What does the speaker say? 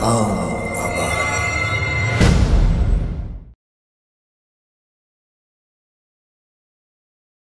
Come.